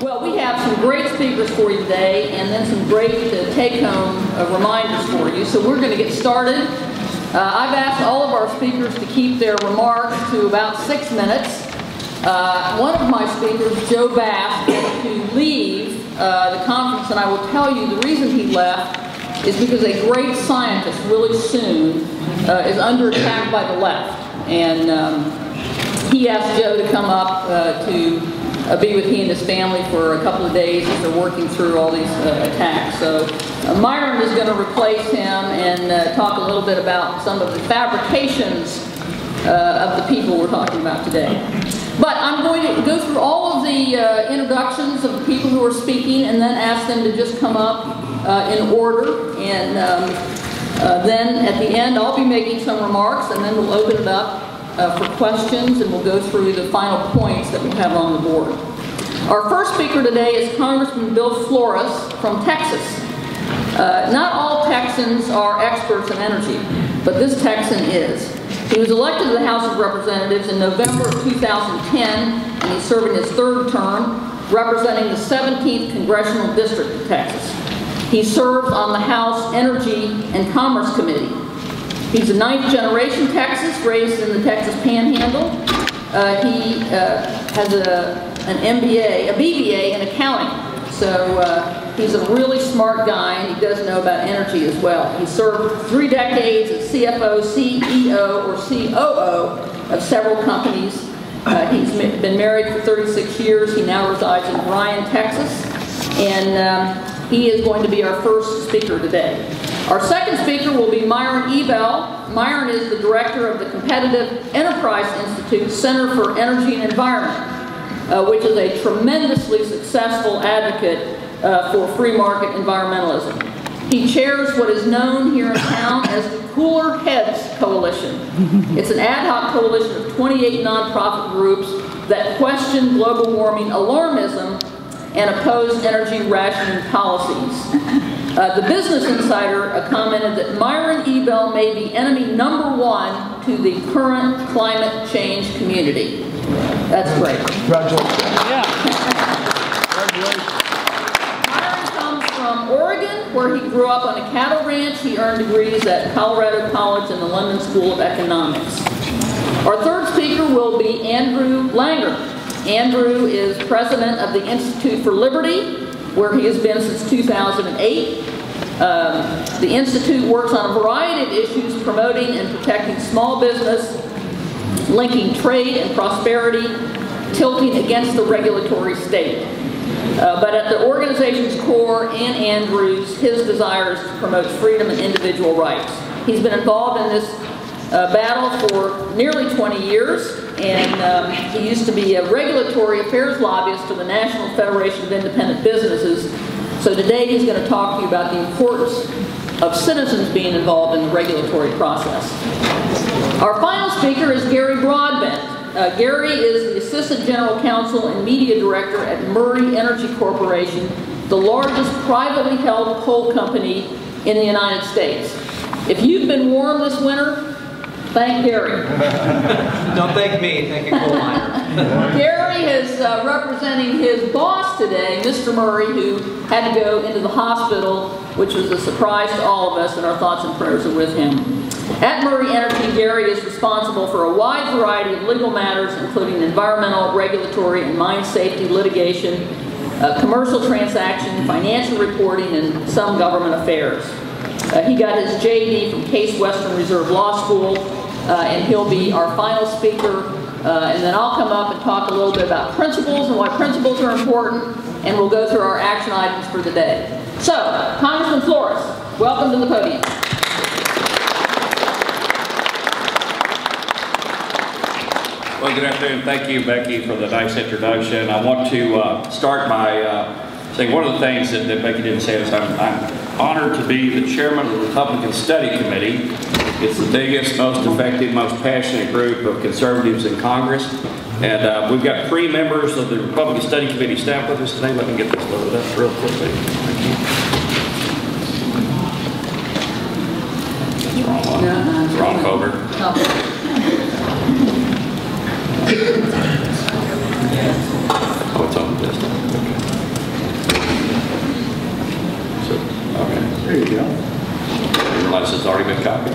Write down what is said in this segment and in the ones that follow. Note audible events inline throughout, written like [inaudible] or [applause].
Well, we have some great speakers for you today, and then some great uh, take-home uh, reminders for you. So we're going to get started. Uh, I've asked all of our speakers to keep their remarks to about six minutes. Uh, one of my speakers, Joe Bast, to leave uh, the conference, and I will tell you the reason he left is because a great scientist, Willie Soon, uh, is under attack by the left. And um, he asked Joe to come up to uh, be with he and his family for a couple of days as they're working through all these uh, attacks. So uh, Myron is going to replace him and uh, talk a little bit about some of the fabrications uh, of the people we're talking about today. But I'm going to go through all of the introductions of the people who are speaking and then ask them to just come up in order. And um, then at the end, I'll be making some remarks and then we'll open it up uh, for questions and we'll go through the final points that we have on the board. Our first speaker today is Congressman Bill Flores from Texas. Uh, not all Texans are experts in energy, but this Texan is. He was elected to the House of Representatives in November of 2010, and he's serving his third term, representing the 17th Congressional District of Texas. He serves on the House Energy and Commerce Committee. He's a ninth generation Texas, raised in the Texas Panhandle. Uh, he uh, has a, an MBA, a BBA in accounting. So uh, he's a really smart guy and he does know about energy as well. He served three decades as CFO, CEO, or COO of several companies. Uh, he's been married for 36 years. He now resides in Bryan, Texas. And um, he is going to be our first speaker today. Our second speaker will be Myron Ebell. Myron is the director of the Competitive Enterprise Institute Center for Energy and Environment, uh, which is a tremendously successful advocate uh, for free market environmentalism. He chairs what is known here in town as the Cooler Heads Coalition. It's an ad hoc coalition of 28 nonprofit groups that question global warming alarmism and oppose energy rationing policies. Uh, the Business Insider uh, commented that Myron Ebell may be enemy number one to the current climate change community. That's great. Congratulations. Yeah. Congratulations. Myron comes from Oregon, where he grew up on a cattle ranch. He earned degrees at Colorado College and the London School of Economics. Our third speaker will be Andrew Langer. Andrew is president of the Institute for Liberty, where he has been since 2008. Um, the Institute works on a variety of issues promoting and protecting small business, linking trade and prosperity, tilting against the regulatory state. Uh, but at the organization's core and Andrews, his desire is to promote freedom and individual rights. He's been involved in this uh, battle for nearly 20 years, and um, he used to be a regulatory affairs lobbyist for the National Federation of Independent Businesses. So today he's going to talk to you about the importance of citizens being involved in the regulatory process. Our final speaker is Gary Broadbent. Uh, Gary is the Assistant General Counsel and Media Director at Murray Energy Corporation, the largest privately held coal company in the United States. If you've been warm this winter, Thank Gary. Don't thank me, thank a coal miner. Gary is uh, representing his boss today, Mr. Murray, who had to go into the hospital, which was a surprise to all of us, and our thoughts and prayers are with him. At Murray Energy, Gary is responsible for a wide variety of legal matters, including environmental, regulatory, and mine safety litigation, uh, commercial transaction, financial reporting, and some government affairs. Uh, he got his JD from Case Western Reserve Law School, uh, and he'll be our final speaker. Uh, and then I'll come up and talk a little bit about principles and why principles are important, and we'll go through our action items for the day. So, Congressman Flores, welcome to the podium. Well, good afternoon. Thank you, Becky, for the nice introduction. I want to uh, start by uh, saying one of the things that, that Becky didn't say is I'm, I'm honored to be the chairman of the Republican Study Committee it's the biggest, most effective, most passionate group of conservatives in Congress. And uh, we've got three members of the Republican Study Committee staff with us today. Let me get this loaded up real quickly. Wrong one. Wrong folder. Oh, it's on the desktop. Okay. So, okay. There you go unless it's already been copied.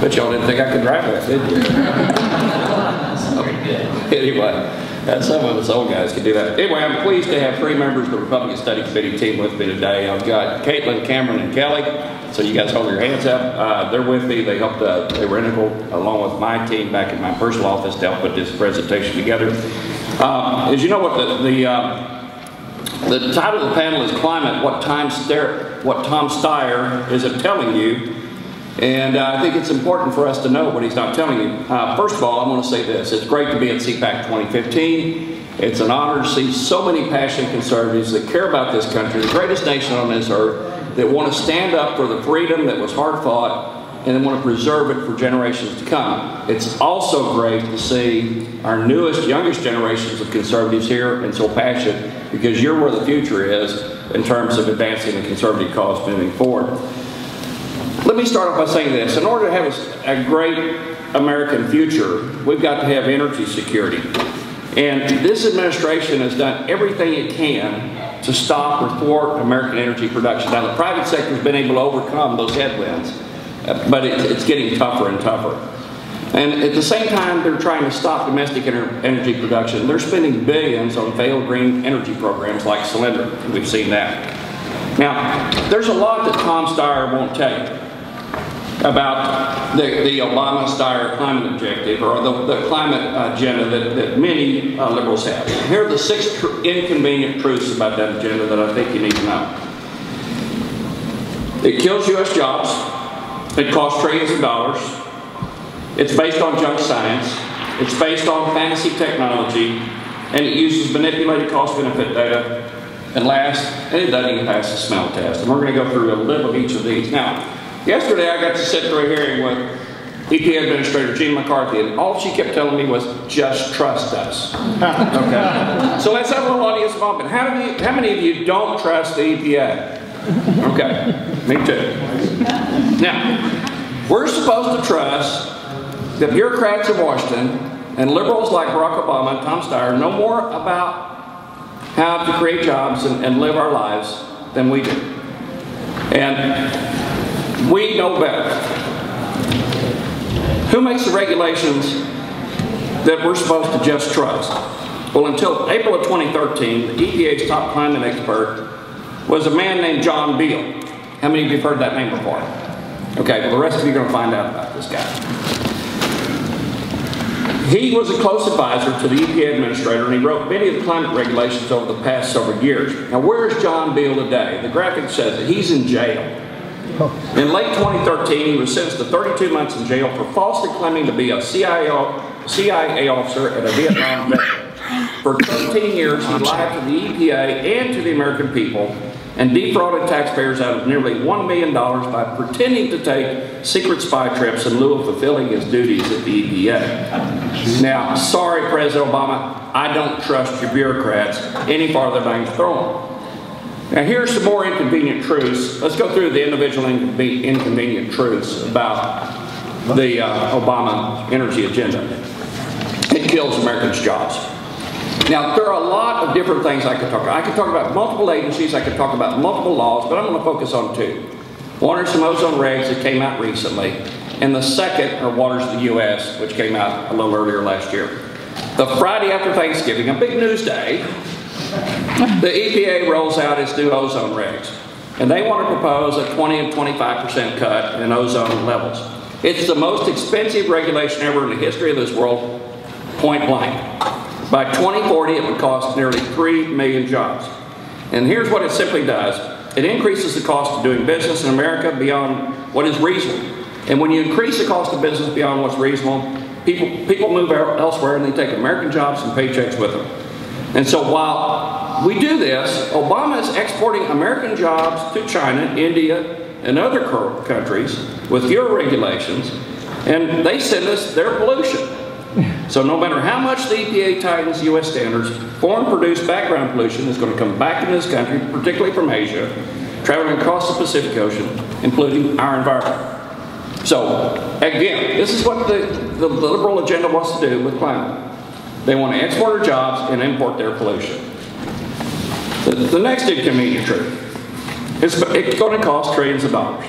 But y'all didn't think I could drive it, did you? [laughs] anyway, that's some of us old guys can do that. Anyway, I'm pleased to have three members of the Republican Study Committee team with me today. I've got Caitlin, Cameron, and Kelly. So you guys hold your hands up. Uh, they're with me. They helped. Uh, they were integral along with my team back in my personal office to help put this presentation together. Uh, as you know what the, the uh, the title of the panel is Climate, What, Time Stare, what Tom Steyer is it telling you? And uh, I think it's important for us to know what he's not telling you. Uh, first of all, I want to say this. It's great to be at CPAC 2015. It's an honor to see so many passionate conservatives that care about this country, the greatest nation on this earth, that want to stand up for the freedom that was hard fought and then want to preserve it for generations to come. It's also great to see our newest, youngest generations of conservatives here and so passionate because you're where the future is in terms of advancing the conservative cause moving forward. Let me start off by saying this. In order to have a great American future, we've got to have energy security. And this administration has done everything it can to stop or thwart American energy production. Now, the private sector has been able to overcome those headwinds, but it, it's getting tougher and tougher. And at the same time, they're trying to stop domestic energy production. They're spending billions on failed green energy programs like Solyndra. We've seen that. Now, there's a lot that Tom Steyer won't tell you about the, the Obama-Steyer climate objective or the, the climate agenda that, that many uh, liberals have. Here are the six tr inconvenient truths about that agenda that I think you need to know. It kills U.S. jobs. It costs trillions of dollars. It's based on junk science. It's based on fantasy technology. And it uses manipulated cost-benefit data. And last, and it doesn't even pass the smell test. And we're going to go through a little of each of these. Now, Yesterday I got to sit through a hearing with EPA Administrator Gina McCarthy, and all she kept telling me was, just trust us. [laughs] okay. So let's have a little audience involvement. How, do you, how many of you don't trust the EPA? Okay, me too. Now, we're supposed to trust the bureaucrats in Washington and liberals like Barack Obama and Tom Steyer know more about how to create jobs and, and live our lives than we do. And we know better. Who makes the regulations that we're supposed to just trust? Well, until April of 2013, the EPA's top climate expert was a man named John Beale. How many of you have heard that name before? Okay, well, the rest of you are going to find out about this guy. He was a close advisor to the EPA administrator, and he wrote many of the climate regulations over the past several years. Now, where is John Beale today? The graphic says that he's in jail. Oh. In late 2013, he was sentenced to 32 months in jail for falsely claiming to be a CIA, CIA officer and a Vietnam veteran. For 13 years, he lied to the EPA and to the American people and defrauded taxpayers out of nearly $1 million by pretending to take secret spy trips in lieu of fulfilling his duties at the EPA. Now, sorry, President Obama, I don't trust your bureaucrats any farther than I can throw them. Now here's some more inconvenient truths. Let's go through the individual inconvenient truths about the uh, Obama energy agenda. It kills Americans' jobs. Now, there are a lot of different things I could talk about. I could talk about multiple agencies, I could talk about multiple laws, but I'm going to focus on two. One are some ozone regs that came out recently, and the second are Waters of the U.S., which came out a little earlier last year. The Friday after Thanksgiving, a big news day, the EPA rolls out its new ozone regs, and they want to propose a 20 and 25% cut in ozone levels. It's the most expensive regulation ever in the history of this world, point blank. By 2040, it would cost nearly 3 million jobs. And here's what it simply does. It increases the cost of doing business in America beyond what is reasonable. And when you increase the cost of business beyond what's reasonable, people, people move elsewhere and they take American jobs and paychecks with them. And so while we do this, Obama is exporting American jobs to China, India, and other countries with fewer regulations, and they send us their pollution. So no matter how much the EPA tightens U.S. standards, foreign-produced background pollution is going to come back into this country, particularly from Asia, traveling across the Pacific Ocean, including our environment. So, again, this is what the, the, liberal agenda wants to do with climate. They want to export our jobs and import their pollution. The, the next inconvenient truth is it's going to cost trillions of dollars.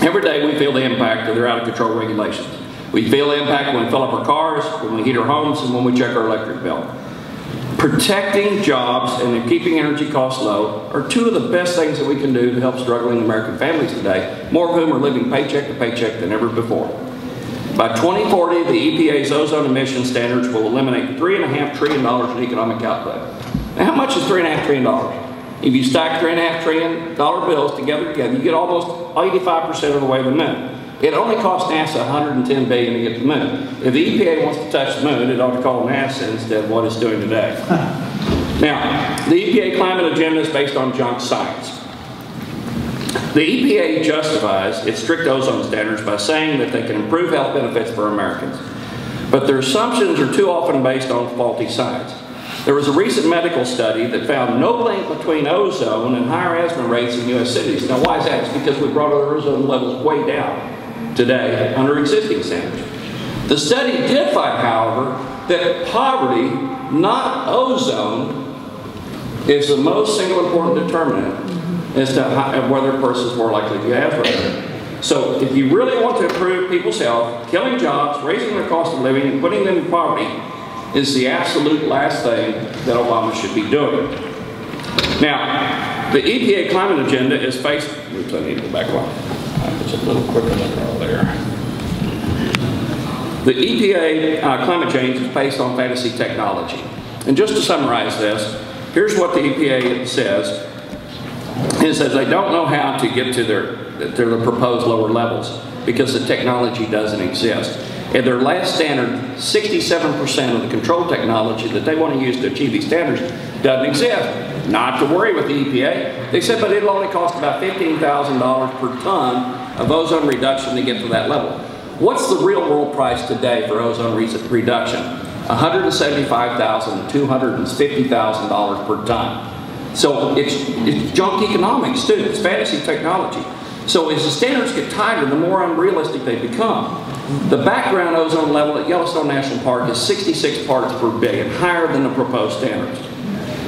Every day we feel the impact of their out-of-control regulations. We feel the impact when we fill up our cars, when we heat our homes, and when we check our electric bill. Protecting jobs and keeping energy costs low are two of the best things that we can do to help struggling American families today, more of whom are living paycheck to paycheck than ever before. By 2040, the EPA's ozone emission standards will eliminate $3.5 trillion in economic output. Now, how much is $3.5 trillion? If you stack $3.5 trillion bills together together, you get almost 85% of the way to the moon. It only costs NASA 110 billion to get to the moon. If the EPA wants to touch the moon, it ought to call NASA instead of what it's doing today. [laughs] now, the EPA climate agenda is based on junk science. The EPA justifies its strict ozone standards by saying that they can improve health benefits for Americans. But their assumptions are too often based on faulty science. There was a recent medical study that found no link between ozone and higher asthma rates in U.S. cities. Now, why is that? It's because we brought our ozone levels way down today under existing standards. The study did find, however, that poverty, not ozone, is the most single important determinant as to how, whether a person is more likely to have asthma. So if you really want to improve people's health, killing jobs, raising their cost of living, and putting them in poverty is the absolute last thing that Obama should be doing. Now, the EPA climate agenda is faced, oops, I need to go back one. A little quicker than there. The EPA uh, climate change is based on fantasy technology. And just to summarize this, here's what the EPA says. It says they don't know how to get to their, their proposed lower levels because the technology doesn't exist. In their last standard, 67% of the control technology that they want to use to achieve these standards doesn't exist. Not to worry with the EPA. They said, but it'll only cost about $15,000 per ton of ozone reduction to get to that level. What's the real world price today for ozone re reduction? $175,000 to $250,000 per ton. So it's, it's junk economics too, it's fantasy technology. So as the standards get tighter, the more unrealistic they become. The background ozone level at Yellowstone National Park is 66 parts per billion, higher than the proposed standards.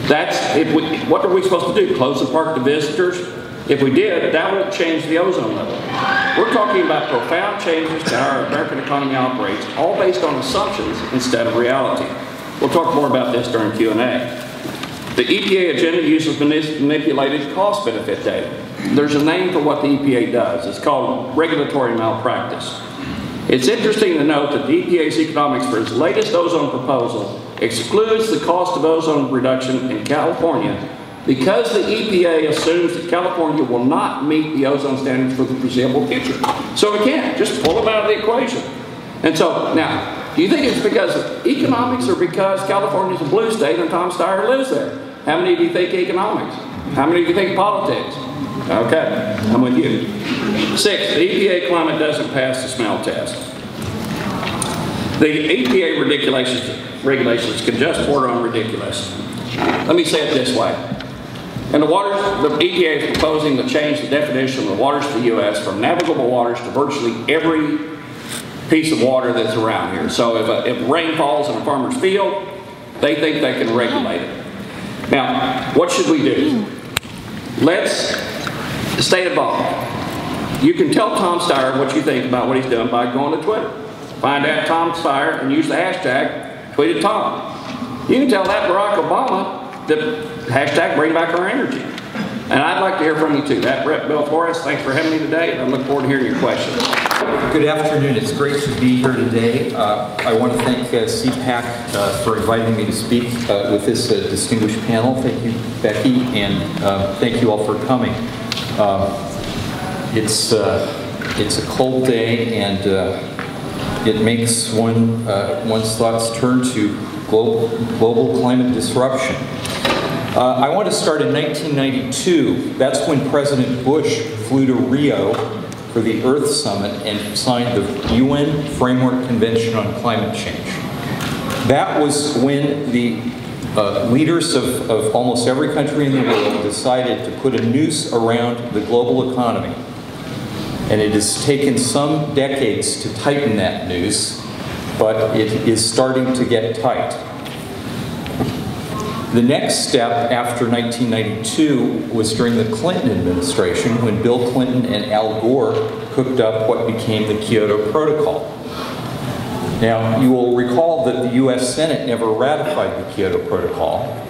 That's, if we, what are we supposed to do? Close the park to visitors? If we did, that won't change the ozone level. We're talking about profound changes to how our American economy operates, all based on assumptions instead of reality. We'll talk more about this during Q&A. The EPA agenda uses manipulated cost-benefit data. There's a name for what the EPA does. It's called regulatory malpractice. It's interesting to note that the EPA's economics for its latest ozone proposal excludes the cost of ozone reduction in California because the EPA assumes that California will not meet the ozone standards for the foreseeable future. So can't, just pull them out of the equation. And so, now, do you think it's because of economics or because California's a blue state and Tom Steyer lives there? How many do you think economics? How many do you think politics? Okay, I'm with you. Six, the EPA climate doesn't pass the smell test. The EPA regulations, regulations can just border on ridiculous. Let me say it this way. And the waters, the EPA is proposing to change the definition of the waters to the U.S. from navigable waters to virtually every piece of water that's around here. So if, a, if rain falls in a farmer's field, they think they can regulate it. Now, what should we do? Let's stay involved. You can tell Tom Steyer what you think about what he's doing by going to Twitter. Find out Tom Steyer and use the hashtag tweet at Tom. You can tell that Barack Obama that hashtag bring back our energy. And I'd like to hear from you too. That Rep Bill Flores, thanks for having me today, and I look forward to hearing your questions. Good afternoon. It's great to be here today. Uh, I want to thank uh, CPAC uh, for inviting me to speak uh, with this uh, distinguished panel. Thank you, Becky, and uh, thank you all for coming. it's, it's a cold day, and it makes one, one's thoughts turn to global, global climate disruption. Uh, I want to start in 1992. That's when President Bush flew to Rio for the Earth Summit and signed the UN Framework Convention on Climate Change. That was when the uh, leaders of, of almost every country in the world decided to put a noose around the global economy. And it has taken some decades to tighten that noose, but it is starting to get tight. The next step after 1992 was during the Clinton administration when Bill Clinton and Al Gore cooked up what became the Kyoto Protocol. Now, you will recall that the US Senate never ratified the Kyoto Protocol,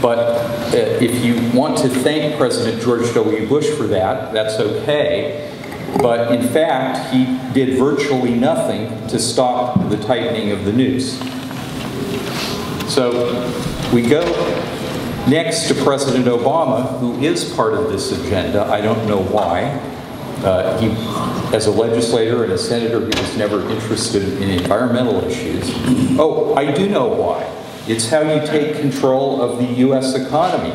but uh, if you want to thank President George W. Bush for that, that's okay. But in fact, he did virtually nothing to stop the tightening of the noose. So we go next to President Obama, who is part of this agenda. I don't know why. Uh, he, as a legislator and a senator, he was never interested in environmental issues. Oh, I do know why. It's how you take control of the U.S. economy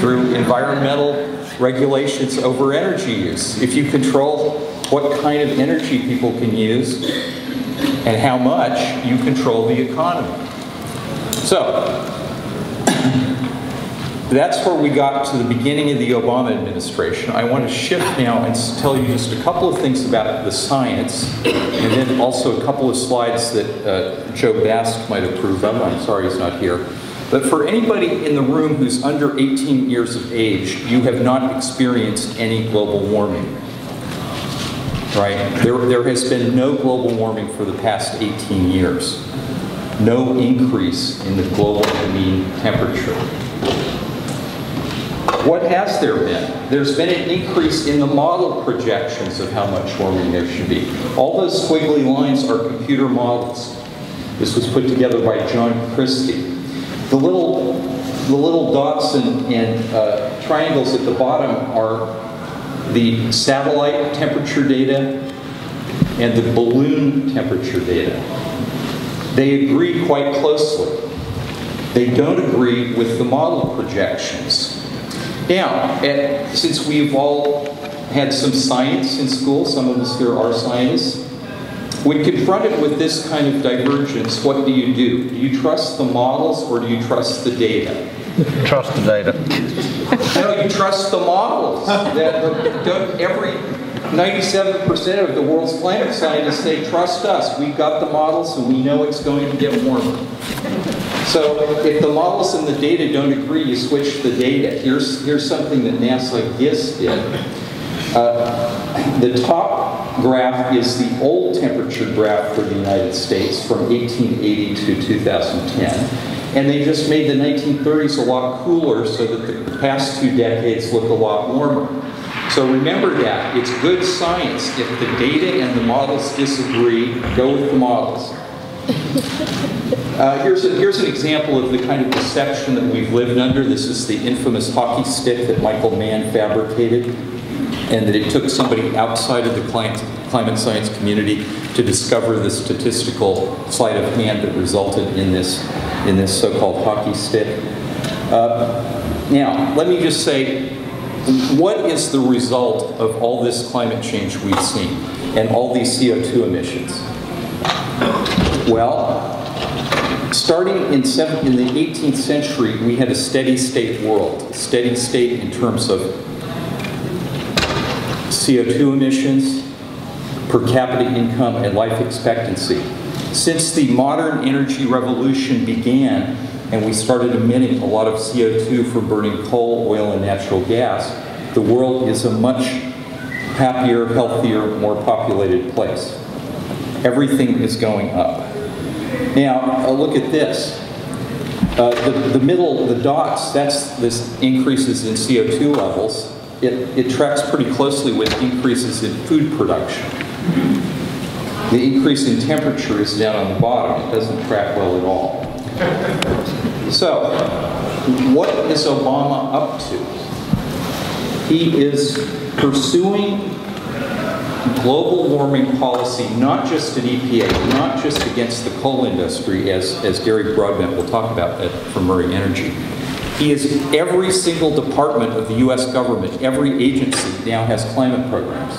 through environmental regulations over energy use. If you control what kind of energy people can use and how much, you control the economy. So, that's where we got to the beginning of the Obama administration. I want to shift now and tell you just a couple of things about the science, and then also a couple of slides that uh, Joe Bast might approve of. I'm sorry he's not here. But for anybody in the room who's under 18 years of age, you have not experienced any global warming. Right? There, there has been no global warming for the past 18 years. No increase in the global mean temperature. What has there been? There's been an increase in the model projections of how much warming there should be. All those squiggly lines are computer models. This was put together by John Christy. The little, the little dots and, and uh, triangles at the bottom are the satellite temperature data and the balloon temperature data. They agree quite closely. They don't agree with the model projections. Now, since we've all had some science in school, some of us here are scientists, when confronted with this kind of divergence, what do you do? Do you trust the models or do you trust the data? Trust the data. no, you trust the models. That don't every 97% of the world's climate scientists say, trust us. We've got the models and we know it's going to get warmer. So if the models and the data don't agree, you switch the data. Here's, here's something that NASA GISS did. Uh, the top graph is the old temperature graph for the United States from 1880 to 2010. And they just made the 1930s a lot cooler so that the past two decades look a lot warmer. So remember that. It's good science. If the data and the models disagree, go with the models. Uh, here's, a, here's an example of the kind of deception that we've lived under. This is the infamous hockey stick that Michael Mann fabricated, and that it took somebody outside of the climate, climate science community to discover the statistical sleight of hand that resulted in this, in this so-called hockey stick. Uh, now, let me just say, what is the result of all this climate change we've seen and all these CO2 emissions? Well, starting in, seven, in the 18th century, we had a steady state world. Steady state in terms of CO2 emissions, per capita income, and life expectancy. Since the modern energy revolution began, and we started emitting a lot of CO2 from burning coal, oil, and natural gas, the world is a much happier, healthier, more populated place. Everything is going up. Now, uh, look at this. Uh, the, the middle, the dots, that's this increases in CO2 levels. It, it tracks pretty closely with increases in food production. The increase in temperature is down on the bottom. It doesn't track well at all. [laughs] So, what is Obama up to? He is pursuing global warming policy, not just at EPA, not just against the coal industry, as, as Gary Broadbent will talk about at, from Murray Energy. He is every single department of the U.S. government, every agency now has climate programs.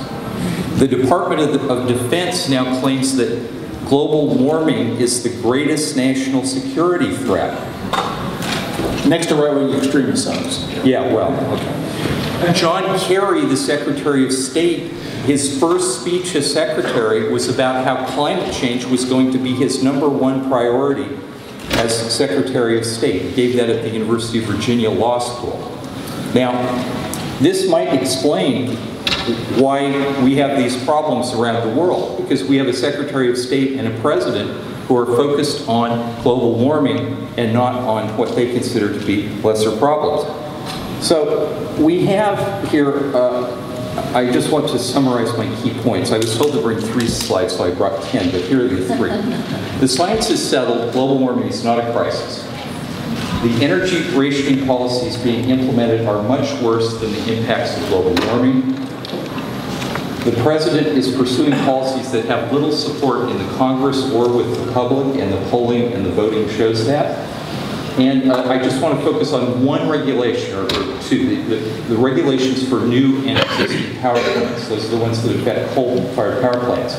The Department of, the, of Defense now claims that global warming is the greatest national security threat. Next to right-wing extremist zones. Yeah, well, okay. John Kerry, the Secretary of State, his first speech as secretary was about how climate change was going to be his number one priority as Secretary of State. He gave that at the University of Virginia Law School. Now, this might explain why we have these problems around the world, because we have a Secretary of State and a President who are focused on global warming and not on what they consider to be lesser problems. So we have here, uh, I just want to summarize my key points. I was told to bring three slides, so I brought 10, but here are the three. [laughs] the science is settled, global warming is not a crisis. The energy rationing policies being implemented are much worse than the impacts of global warming. The president is pursuing policies that have little support in the Congress or with the public, and the polling and the voting shows that. And uh, I just want to focus on one regulation, or, or two, the, the, the, regulations for new and existing power plants. Those are the ones that have got coal-fired power plants.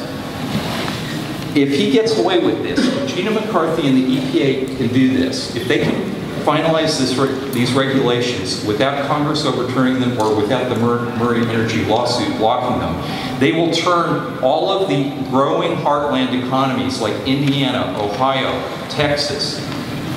If he gets away with this, Gina McCarthy and the EPA can do this, if they can finalize this, these regulations without Congress overturning them or without the Murray Energy lawsuit blocking them, they will turn all of the growing heartland economies like Indiana, Ohio, Texas,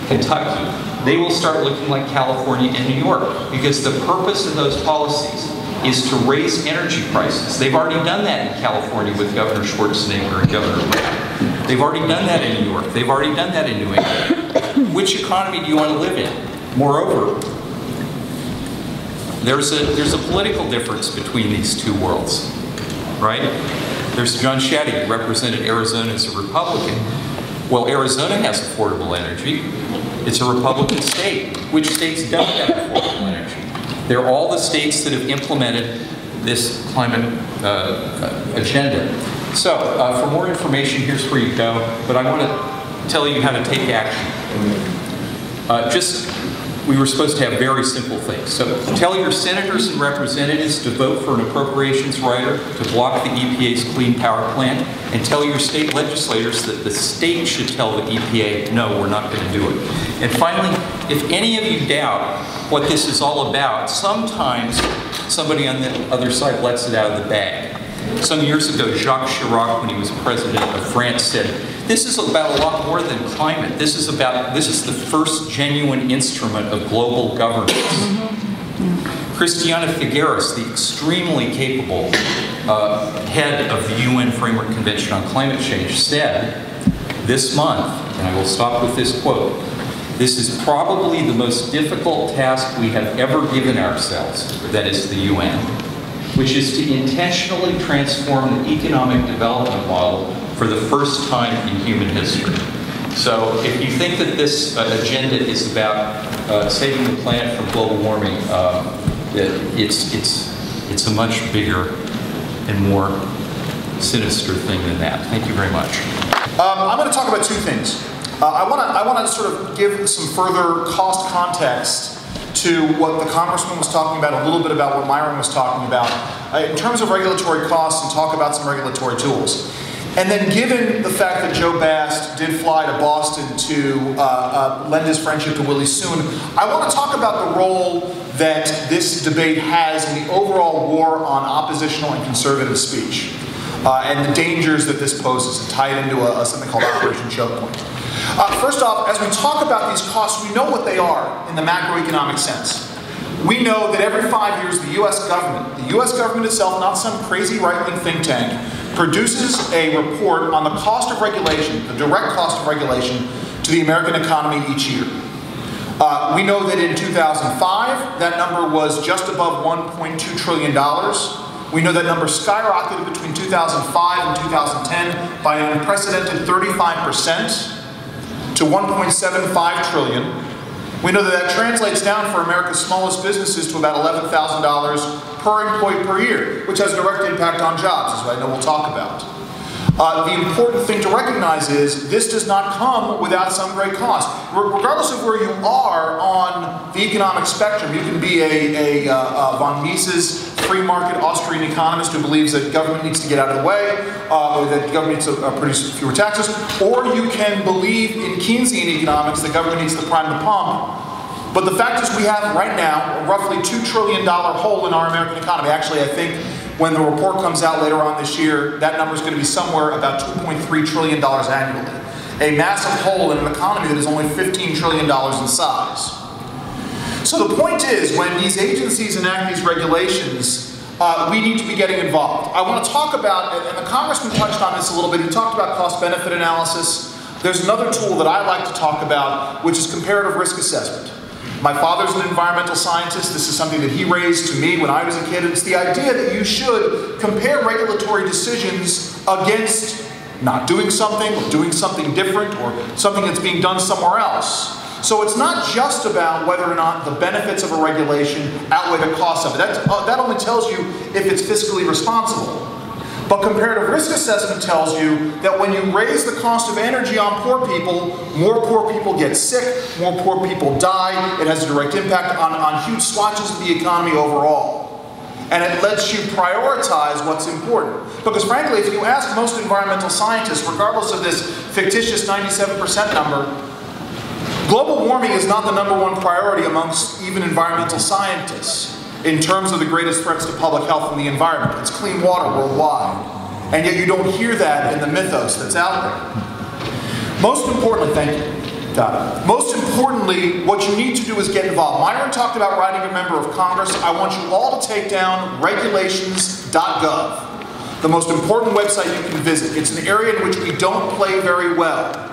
Kentucky, they will start looking like California and New York because the purpose of those policies is to raise energy prices. They've already done that in California with Governor Schwarzenegger and Governor Lamb. They've already done that in New York. They've already done that in New England. Which economy do you want to live in? Moreover, there's a, there's a political difference between these two worlds, right? There's John Shadegg, who represented Arizona as a Republican. Well, Arizona has affordable energy. It's a Republican state. Which states don't have affordable energy? They're all the states that have implemented this climate uh, agenda. So, uh, for more information, here's where you go. But I want to tell you how to take action. Uh, just we were supposed to have very simple things. So tell your senators and representatives to vote for an appropriations rider to block the EPA's Clean Power Plan, and tell your state legislators that the state should tell the EPA, no, we're not going to do it. And finally, if any of you doubt what this is all about, sometimes somebody on the other side lets it out of the bag. Some years ago, Jacques Chirac, when he was president of France, said, this is about a lot more than climate. This is about, this is the first genuine instrument of global governance. Christiana Figueres, the extremely capable uh, head of the UN Framework Convention on Climate Change, said this month, and I will stop with this quote, this is probably the most difficult task we have ever given ourselves, that is the UN, which is to intentionally transform the economic development model for the first time in human history. So if you think that this uh, agenda is about uh, saving the planet from global warming, uh, it, it's, it's, it's a much bigger and more sinister thing than that. Thank you very much. Um, I'm going to talk about two things. Uh, I want to I want to sort of give some further cost context to what the congressman was talking about, a little bit about what Myron was talking about, uh, in terms of regulatory costs, and talk about some regulatory tools. And then given the fact that Joe Bast did fly to Boston to uh, uh, lend his friendship to Willie Soon, I want to talk about the role that this debate has in the overall war on oppositional and conservative speech. Uh, and the dangers that this poses and tie it into a, a something called Operation Choke Point. Uh, first off, as we talk about these costs, we know what they are in the macroeconomic sense. We know that every five years the US government, the US government itself, not some crazy right-wing think tank, produces a report on the cost of regulation, the direct cost of regulation, to the American economy each year. Uh, we know that in 2005, that number was just above $1.2 trillion. We know that number skyrocketed between 2005 and 2010 by an unprecedented 35% to 1.75 trillion. We know that that translates down for America's smallest businesses to about $11,000 per employee per year, which has a direct impact on jobs, as I know we'll talk about. Uh, the important thing to recognize is this does not come without some great cost. regardless of where you are on the economic spectrum, you can be a, a, uh, a von Mises free market Austrian economist who believes that government needs to get out of the way, uh, or that government needs to uh, produce fewer taxes, or you can believe in Keynesian economics that government needs to prime the pump. But the fact is we have right now a roughly $2 trillion hole in our American economy. Actually, I think when the report comes out later on this year, that number is going to be somewhere about $2.3 trillion annually. a massive hole in an economy that is only $15 trillion in size. So the point is, when these agencies enact these regulations, uh, we need to be getting involved. I want to talk about, and the congressman touched on this a little bit, he talked about cost-benefit analysis. There's another tool that I like to talk about, which is comparative risk assessment. My father's an environmental scientist. This is something that he raised to me when I was a kid. It's the idea that you should compare regulatory decisions against not doing something or doing something different or something that's being done somewhere else. So it's not just about whether or not the benefits of a regulation outweigh the costs of it. That, uh, that only tells you if it's fiscally responsible. But comparative risk assessment tells you that when you raise the cost of energy on poor people, more poor people get sick, more poor people die. It has a direct impact on, on huge swatches of the economy overall. And it lets you prioritize what's important. Because frankly, if you ask most environmental scientists, regardless of this fictitious 97% number, global warming is not the number one priority amongst even environmental scientists in terms of the greatest threats to public health and the environment. It's clean water worldwide. And yet you don't hear that in the mythos that's out there. Most importantly, thank you, Todd. Most importantly, what you need to do is get involved. Myron talked about writing a member of Congress. I want you all to take down regulations.gov, the most important website you can visit. It's an area in which we don't play very well.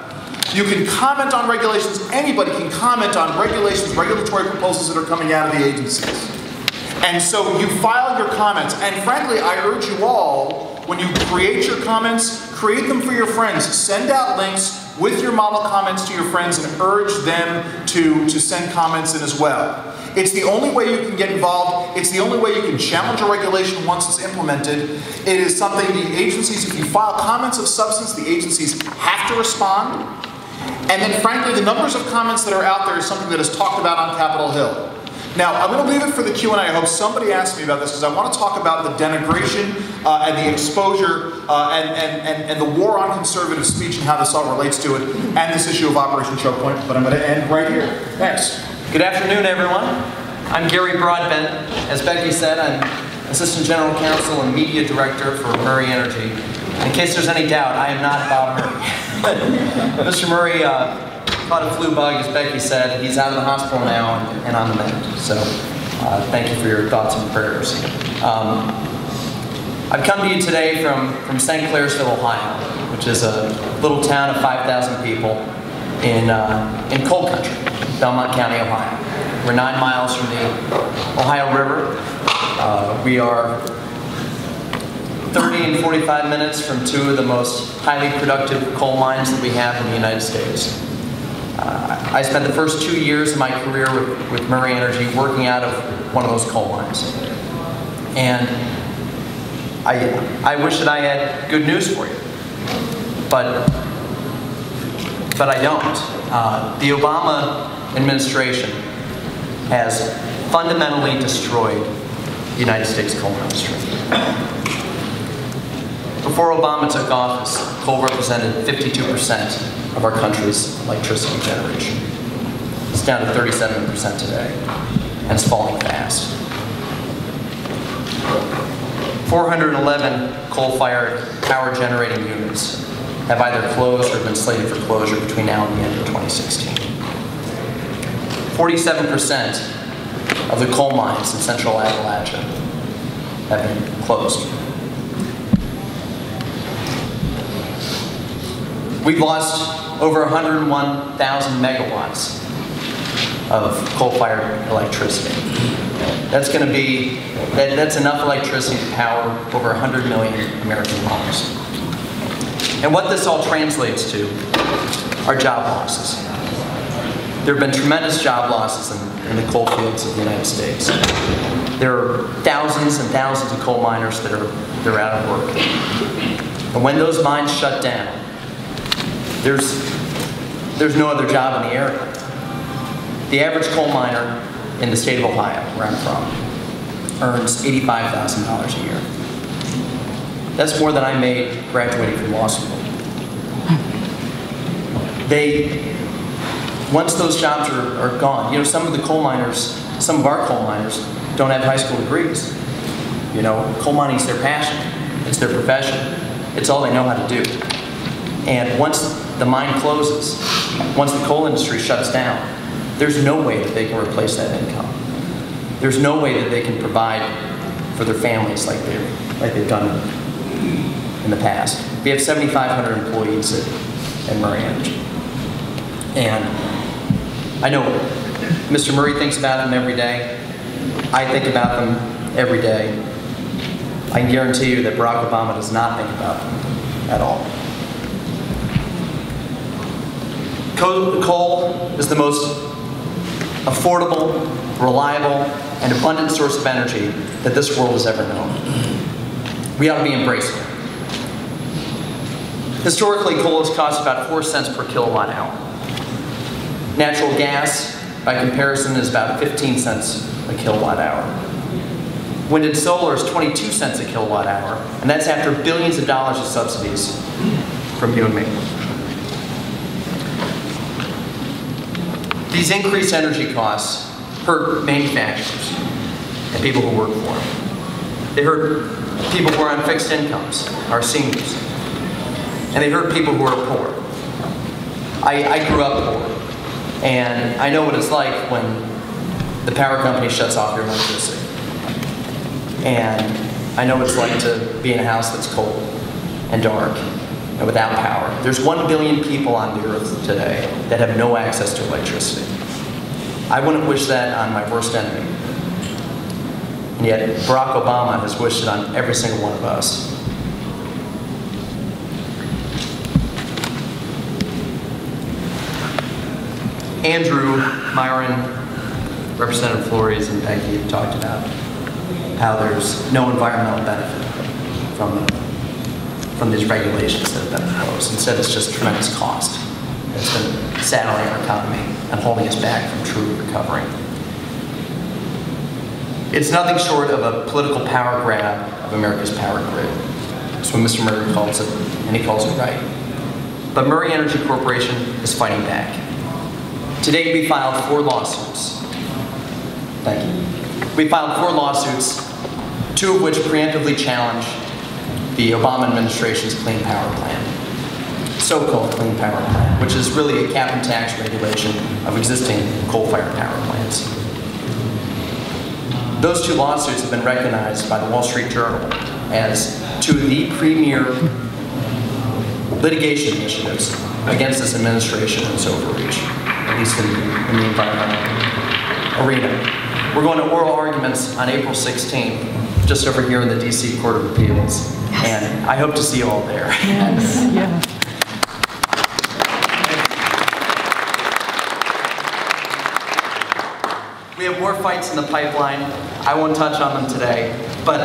You can comment on regulations. Anybody can comment on regulations, regulatory proposals that are coming out of the agencies. And so you file your comments. And frankly, I urge you all, when you create your comments, create them for your friends. Send out links with your model comments to your friends and urge them to, to send comments in as well. It's the only way you can get involved. It's the only way you can challenge a regulation once it's implemented. It is something the agencies, if you file comments of substance, the agencies have to respond. And then frankly, the numbers of comments that are out there is something that is talked about on Capitol Hill. Now, I'm going to leave it for the Q&A. I hope somebody asks me about this because I want to talk about the denigration uh, and the exposure uh, and, and, and, and, the war on conservative speech and how this all relates to it and this issue of Operation Choke Point. But I'm going to end right here. Thanks. Good afternoon, everyone. I'm Gary Broadbent. As Becky said, I'm Assistant General Counsel and Media Director for Murray Energy. In case there's any doubt, I am not Bob Murray. [laughs] Mr. Murray uh, caught a flu bug, as Becky said. He's out of the hospital now and, on the mend. So uh, thank you for your thoughts and prayers. Um, I've come to you today from, from St. Clairsville, Ohio, which is a little town of 5,000 people in, uh, in coal country, Belmont County, Ohio. We're nine miles from the Ohio River. Uh, we are 30 and 45 minutes from two of the most highly productive coal mines that we have in the United States. Uh, I spent the first two years of my career with, with Murray Energy working out of one of those coal mines. And I, I wish that I had good news for you, but, but I don't. Uh, the Obama administration has fundamentally destroyed the United States coal industry. Before Obama took office, coal represented 52% of our country's electricity generation. It's down to 37% today, and it's falling fast. 411 coal-fired power generating units have either closed or been slated for closure between now and the end of 2016. 47% of the coal mines in central Appalachia have been closed. We've lost over 101,000 megawatts of coal-fired electricity. That's going to be, that, that's enough electricity to power over 100 million American homes. And what this all translates to are job losses. There have been tremendous job losses in, in the coal fields of the United States. There are thousands and thousands of coal miners that are, that are out of work. And when those mines shut down, there's, there's no other job in the area. The average coal miner in the state of Ohio, where I'm from, earns $85,000 a year. That's more than I made graduating from law school. They, once those jobs are, are gone, you know, some of the coal miners, some of our coal miners don't have high school degrees. You know, coal mining is their passion. It's their profession. It's all they know how to do. And once the mine closes, once the coal industry shuts down, there's no way that they can replace that income. There's no way that they can provide for their families like they've, like they've done in the past. We have 7,500 employees at, at Murray Energy. And I know Mr. Murray thinks about them every day. I think about them every day. I can guarantee you that Barack Obama does not think about them at all. Coal is the most affordable, reliable, and abundant source of energy that this world has ever known. We ought to be embracing it. Historically, coal has cost about 4 cents per kilowatt hour. Natural gas, by comparison, is about 15 cents a kilowatt hour. Wind and solar is 22 cents a kilowatt hour, and that's after billions of dollars of subsidies from you and me. These increased energy costs hurt manufacturers and people who work for them. They hurt people who are on fixed incomes, our seniors. And they hurt people who are poor. I, I grew up poor, and I know what it's like when the power company shuts off your electricity. And I know what it's like to be in a house that's cold and dark and without power. There's one billion people on the earth today that have no access to electricity. I wouldn't wish that on my worst enemy. And yet, Barack Obama has wished it on every single one of us. Andrew, Myron, Representative Flores, and Becky have talked about how there's no environmental benefit from from these regulations that have been imposed. Instead, it's just tremendous cost that's been saddling our economy and holding us back from true recovery. It's nothing short of a political power grab of America's power grid. That's what Mr. Murray calls it, and he calls it right. But Murray Energy Corporation is fighting back. Today we filed four lawsuits. Thank you. We filed four lawsuits, two of which preemptively challenge the Obama administration's Clean Power Plan, so-called Clean Power Plan, which is really a cap and tax regulation of existing coal-fired power plants. Those two lawsuits have been recognized by the Wall Street Journal as two of the premier litigation initiatives against this administration and its overreach, at least in, in the environmental arena. We're going to oral arguments on April 16th, just over here in the DC Court of Appeals, and I hope to see you all there. [laughs] Yes, yeah. We have more fights in the pipeline. I won't touch on them today, but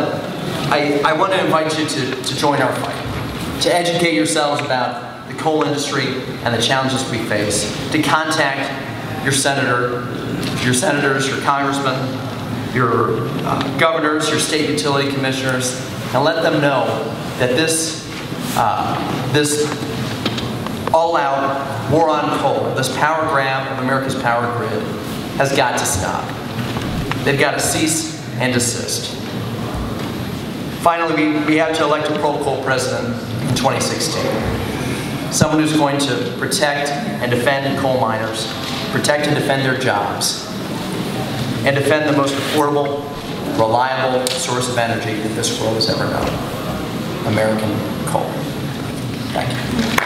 I, I want to invite you to, to join our fight, to educate yourselves about the coal industry and the challenges we face, to contact your senator, your senators, your congressmen, your uh, governors, your state utility commissioners, and let them know that this, uh, this all-out war on coal, this power grab of America's power grid, has got to stop. They've got to cease and desist. Finally, we, we have to elect a pro-coal president in 2016. Someone who's going to protect and defend coal miners, protect and defend their jobs, and defend the most affordable, reliable source of energy that this world has ever known, American coal. Thank you.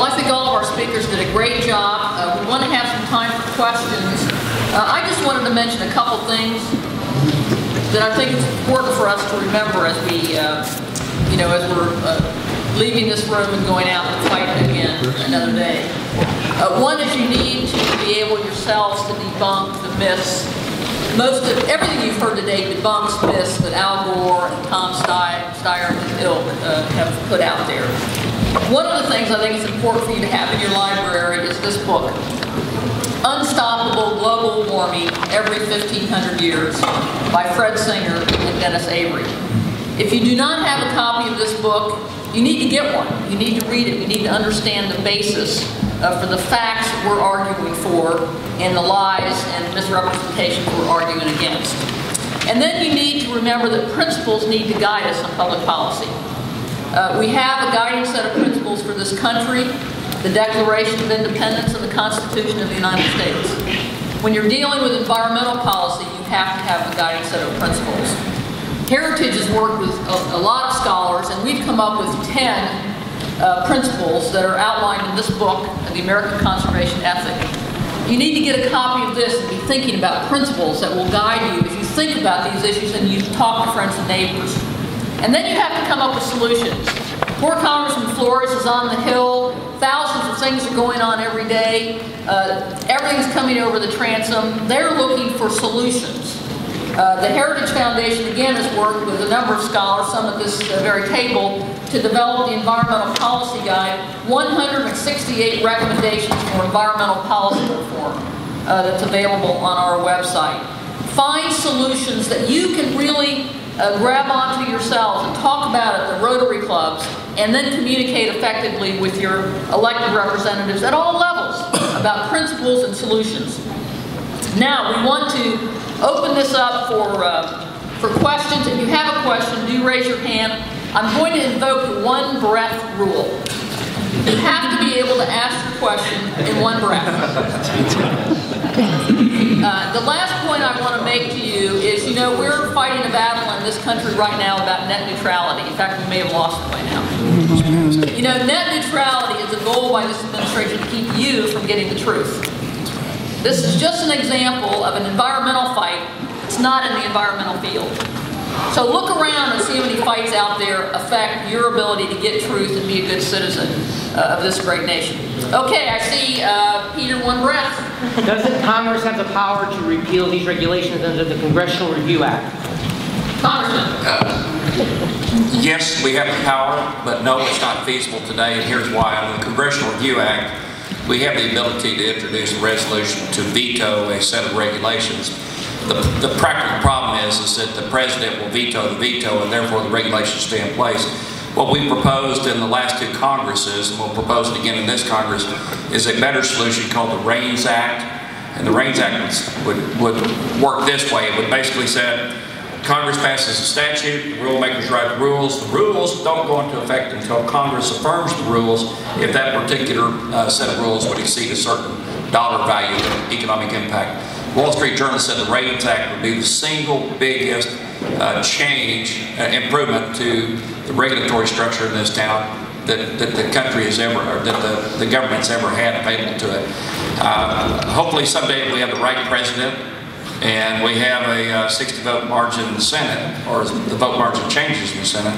I think all of our speakers did a great job. Uh, we want to have some time for questions. Uh, I just wanted to mention a couple things that I think is important for us to remember as we, uh, you know, as we're uh, leaving this room and going out another day. Uh, one is you need to be able yourselves to debunk the myths. Most of everything you've heard today debunks myths that Al Gore and Tom Steyer, Steyer and his ilk uh, have put out there. One of the things I think is important for you to have in your library is this book, Unstoppable Global Warming Every 1500 Years by Fred Singer and Dennis Avery. If you do not have a copy of this book, you need to get one. You need to read it. You need to understand the basis uh, for the facts we're arguing for and the lies and misrepresentations we're arguing against. And then you need to remember that principles need to guide us on public policy. Uh, we have a guiding set of principles for this country, the Declaration of Independence and the Constitution of the United States. When you're dealing with environmental policy, you have to have a guiding set of principles. Heritage has worked with a, a lot of scholars, and we've come up with 10 uh, principles that are outlined in this book, The American Conservation Ethic. You need to get a copy of this and be thinking about principles that will guide you as you think about these issues and you talk to friends and neighbors. And then you have to come up with solutions. Poor Congressman Flores is on the Hill. Thousands of things are going on every day. Uh, everything's coming over the transom. They're looking for solutions. Uh, the Heritage Foundation, again, has worked with a number of scholars, some at this uh, very table, to develop the Environmental Policy Guide, 168 recommendations for environmental policy reform uh, that's available on our website. Find solutions that you can really uh, grab onto yourselves and talk about at the Rotary clubs and then communicate effectively with your elected representatives at all levels about principles and solutions. Now, we want to open this up for, uh, for questions. If you have a question, do raise your hand. I'm going to invoke the one breath rule. You have to be able to ask your question in one breath. Uh, the last point I want to make to you is, you know, we're fighting a battle in this country right now about net neutrality. In fact, we may have lost it by now. You know, net neutrality is a goal by this administration to keep you from getting the truth. This is just an example of an environmental fight. It's not in the environmental field. So look around and see how many fights out there affect your ability to get truth and be a good citizen uh, of this great nation. Okay, I see uh, Peter one breath. Doesn't Congress have the power to repeal these regulations under the Congressional Review Act? Congressman. Yes, we have the power, but no, it's not feasible today, and here's why. Under the Congressional Review Act, we have the ability to introduce a resolution to veto a set of regulations. The, the practical problem is, is that the president will veto the veto, and therefore the regulations stay in place. What we proposed in the last two Congresses, and we'll propose it again in this Congress, is a better solution called the REINS Act. And the REINS Act would, would work this way. It would basically say, Congress passes a statute, the rule makers write the rules. The rules don't go into effect until Congress affirms the rules if that particular uh, set of rules would exceed a certain dollar value of economic impact. Wall Street Journal said the Reagan Act would be the single biggest uh, change, uh, improvement to the regulatory structure in this town that, that the country has ever, or that the, the government's ever had available to it. Uh, hopefully someday we have the right president and we have a uh, 60 vote margin in the Senate, or the vote margin changes in the Senate,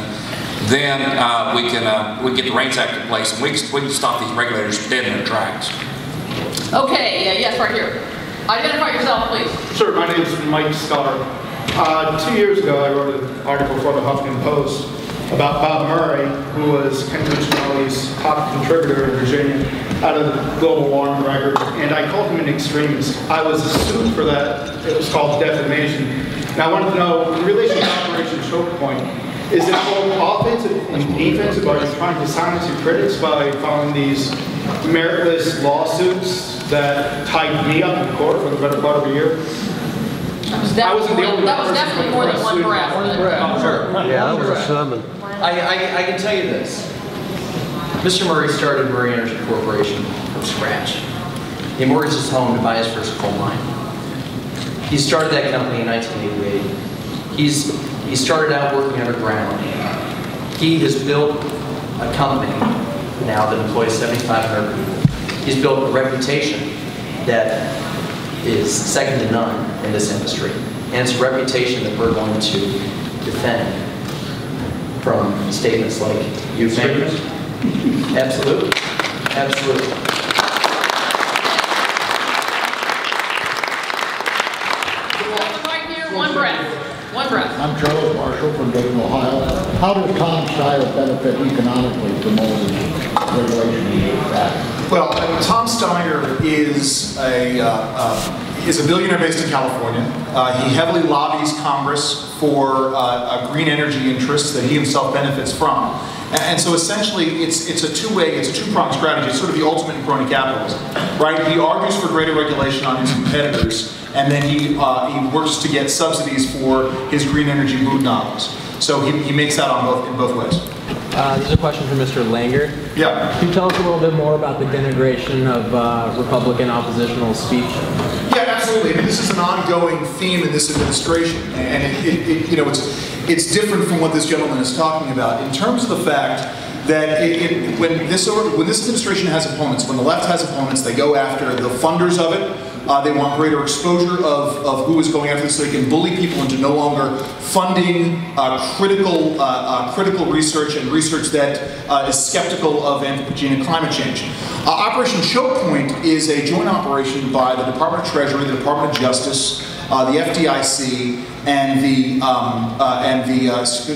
then uh, we can uh, we get the REINS Act in place and we, we can stop these regulators dead in their tracks. Okay, yeah, yes, right here. Identify yourself, please. Sir, my name is Mike Scholar. Uh, two years ago, I wrote an article for the Huffington Post about Bob Murray, who was Ken Cuccinelli's top contributor in Virginia out of the Global Warming Record, and I called him an extremist. I was sued for that. It was called defamation. Now I wanted to know, in relation to Operation Choke Point, is it both offensive and defensive? Are you trying to silence your critics by filing these meritless lawsuits that tied me up in court for the better part of a year? That was I wasn't the only That was definitely more than one sued. breath. Oh, sure. Yeah, that was a sermon. I, I, I can tell you this. Mr. Murray started Murray Energy Corporation from scratch. He mortgaged his home to buy his first coal mine. He started that company in 1988. He's, he started out working underground. He has built a company now that employs 7,500 people. He's built a reputation that is second to none in this industry. And it's a reputation that we're going to defend from statements like you make. Absolutely, absolutely. Right here, one breath, one breath. I'm Charles Marshall from Dayton, Ohio. How does Tom Steyer benefit economically from all these regulations that? Well, I mean, Tom Steyer is a, uh, uh, is a billionaire based in California. Uh, he heavily lobbies Congress for uh, uh, green energy interests that he himself benefits from. And, so essentially, it's, it's a two-way, it's a two-pronged strategy. It's sort of the ultimate in crony capitalism, right? He argues for greater regulation on his competitors, and then he, uh, he works to get subsidies for his green energy mood novels. So he, he makes that on both, in both ways. Uh, There's a question for Mr. Langer. Yeah. Can you tell us a little bit more about the denigration of uh, Republican oppositional speech? Absolutely. I mean, this is an ongoing theme in this administration, and it, it, it, you know, it's it's different from what this gentleman is talking about in terms of the fact that it, it, when this when this administration has opponents, when the left has opponents, they go after the funders of it. Uh, they want greater exposure of, of who is going after this so they can bully people into no longer funding uh, critical, uh, uh critical research and research that uh, is skeptical of anthropogenic climate change. Uh, operation Choke Point is a joint operation by the Department of Treasury, the Department of Justice, the FDIC, and the, um, and the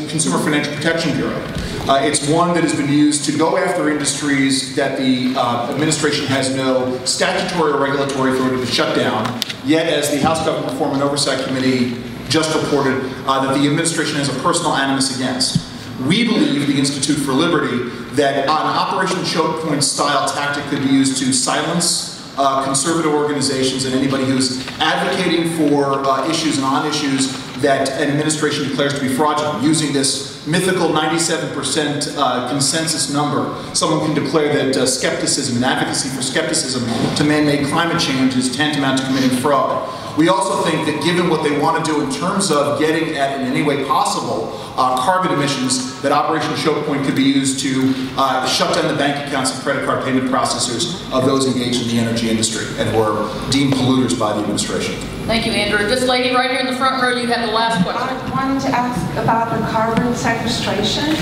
Consumer Financial Protection Bureau. Uh, it's one that has been used to go after industries that the uh, administration has no statutory or regulatory authority to shut down. Yet, as the House Government Reform and Oversight Committee just reported, uh, that the administration has a personal animus against. We believe, the Institute for Liberty, that an Operation Choke Point style tactic could be used to silence uh, conservative organizations and anybody who's advocating for uh, issues and on issues that an administration declares to be fraudulent, using this mythical 97% uh, consensus number. Someone can declare that uh, skepticism and advocacy for skepticism to man-made climate change is tantamount to committing fraud. We also think that given what they want to do in terms of getting at, in any way possible, uh, carbon emissions, that Operation Choke Point could be used to uh, shut down the bank accounts and credit card payment processors of those engaged in the energy industry and who are deemed polluters by the administration. Thank you, Andrew. This lady right here in the front row, you have the last question. I wanted to ask about the carbon sequestration.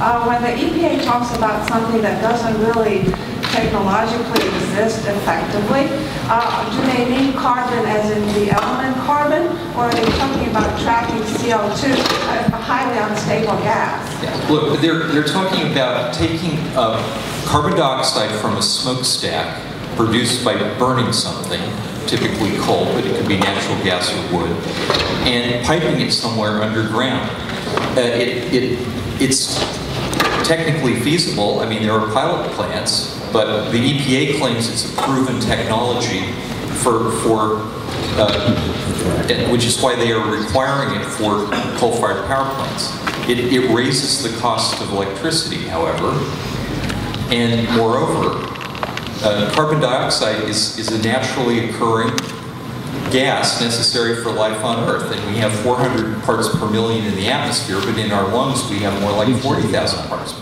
Uh, when the EPA talks about something that doesn't really technologically exist effectively, uh, do they mean carbon as in the element carbon, or are they talking about tracking CO2, a highly unstable gas? Look, they're, they're talking about taking uh, carbon dioxide from a smokestack produced by burning something, typically coal, but it could be natural gas or wood, and piping it somewhere underground. Uh, it, it, it's technically feasible. I mean, there are pilot plants, but the EPA claims it's a proven technology for, for uh, which is why they are requiring it for coal-fired power plants. It, it raises the cost of electricity, however, and moreover, uh, carbon dioxide is, is a naturally occurring gas necessary for life on Earth. And we have 400 parts per million in the atmosphere, but in our lungs we have more like 40,000 parts per